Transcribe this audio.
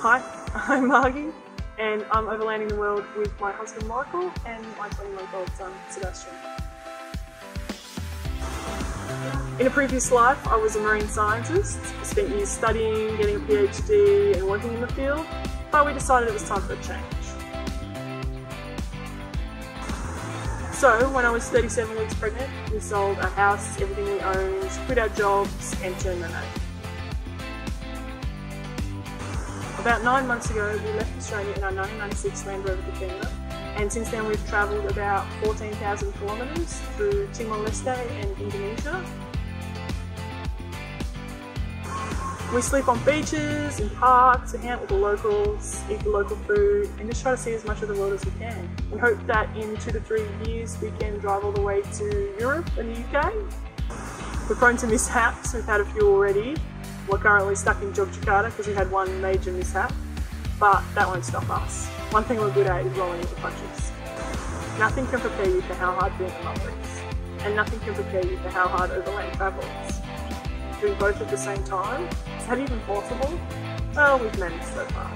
Hi, I'm Margie and I'm overlanding the world with my husband Michael and my 20 month old son Sebastian. In a previous life, I was a marine scientist. Spent years studying, getting a PhD and working in the field, but we decided it was time for a change. So, when I was 37 weeks pregnant, we sold our house, everything we owned, quit our jobs and turned nomadic. About nine months ago, we left Australia in our 1996 Land Rover Defender, and since then we've travelled about 14,000 kilometres through Timor-Leste and Indonesia. We sleep on beaches, in parks, hang out with the locals, eat the local food, and just try to see as much of the world as we can. We hope that in two to three years we can drive all the way to Europe and the UK. We're prone to mishaps, we've had a few already, we're currently stuck in Yogyakarta because we had one major mishap, but that won't stop us. One thing we're good at is rolling into punches. Nothing can prepare you for how hard being a is, and nothing can prepare you for how hard overland travel is. Doing both at the same time, is that even possible? Well, we've managed so far.